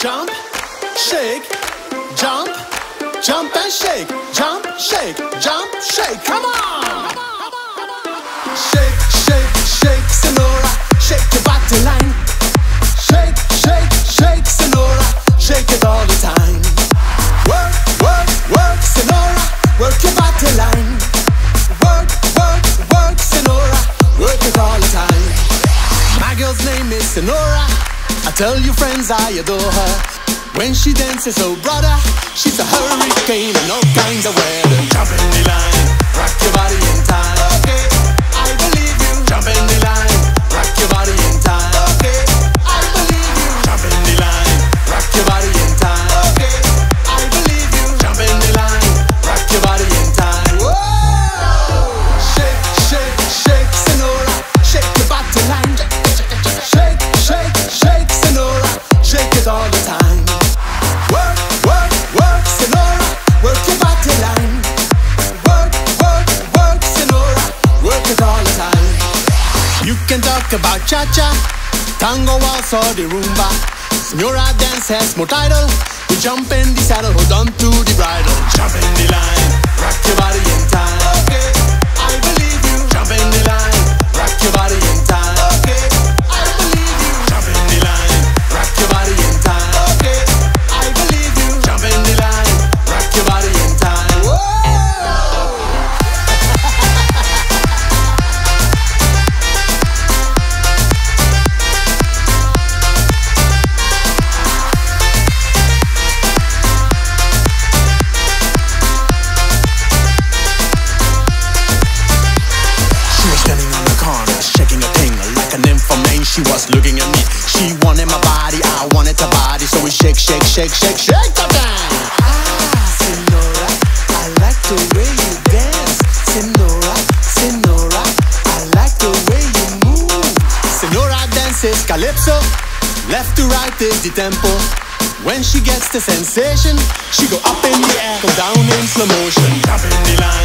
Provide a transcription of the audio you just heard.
jump, shake, jump, jump and shake, jump, shake, jump, shake. Come on! Shake, shake, shake, Senora, shake your body line. Shake, shake, shake, Senora, shake it all the time. Work, work, work, Senora, work your body line. Work, work, work, Senora, work it all the time. My girl's name is Senora. I tell you friends I adore her. When she dances, oh brother, she's a hurricane in all kinds of weather. Talk about cha-cha, tango, waltz or the rumba. Senora dance has more title. We jump in the saddle, an infamane. She was looking at me. She wanted my body, I wanted her body. So we shake, shake, shake, shake, shake the thing. Ah, Senora, I like the way you dance. Senora, Senora, I like the way you move. Senora dances calypso. Left to right is the tempo. When she gets the sensation, she go up in the air, go down in slow motion. Jump in the line,